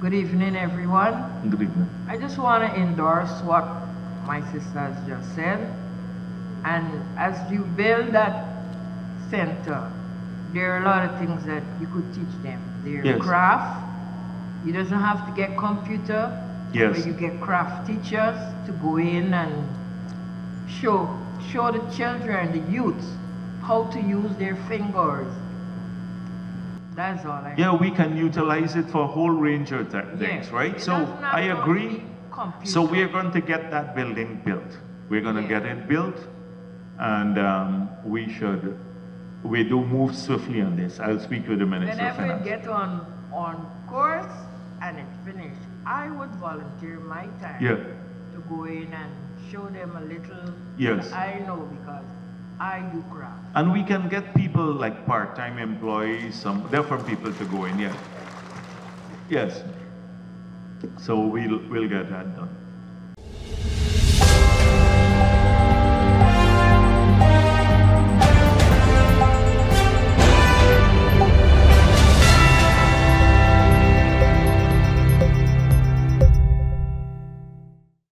Good evening, everyone. Good evening. I just want to endorse what my sister has just said. And as you build that center, there are a lot of things that you could teach them. Their Yes. craft. You doesn't have to get computer. Yes. But you get craft teachers to go in and show show the children, and the youth, how to use their fingers. That's all I. Yeah, we can utilize it for a whole range of th- things, Yes. right? It So I agree. So we are going to get that building built. We're going to Yeah. get it built, and um, we should, we do move swiftly on this. I'll speak with the Minister of Whenever Finance. get on, on course and it finish, I would volunteer my time Yeah. to go in and show them a little. Yes. I know because I do craft. And we can get people like part-time employees, some different people to go in, yeah. Yes. So we'll, we'll get that done.